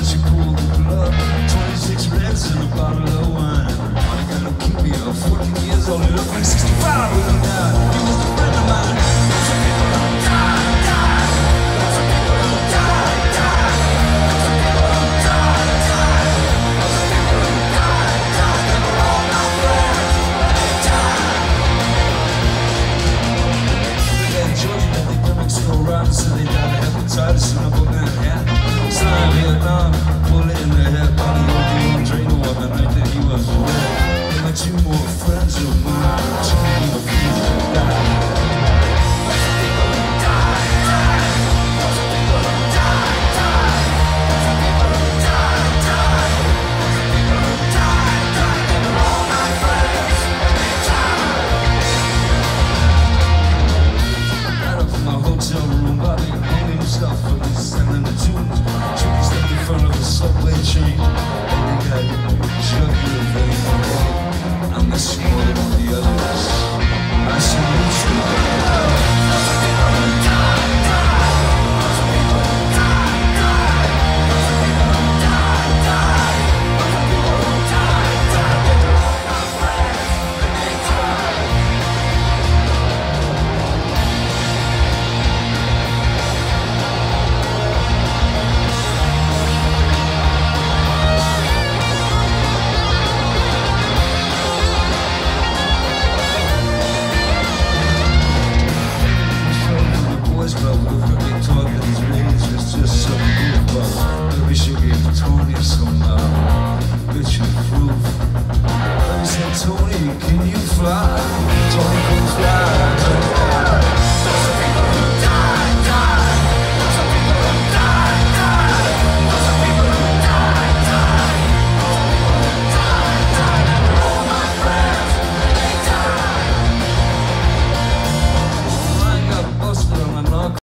when she pulled the plug. 26 reds and a bottle of wine. I got to keep me up. 14 years old, he looked like 65 with him now. He was a friend of mine. Some people die, die. Some people don't die, die. Some people don't die, die. Some people don't die, die. They were all my friends, they died. Yeah, Georgia, they come Mexico riding, so they died of hepatitis in up on Manhattan. fly, Tony comes fly.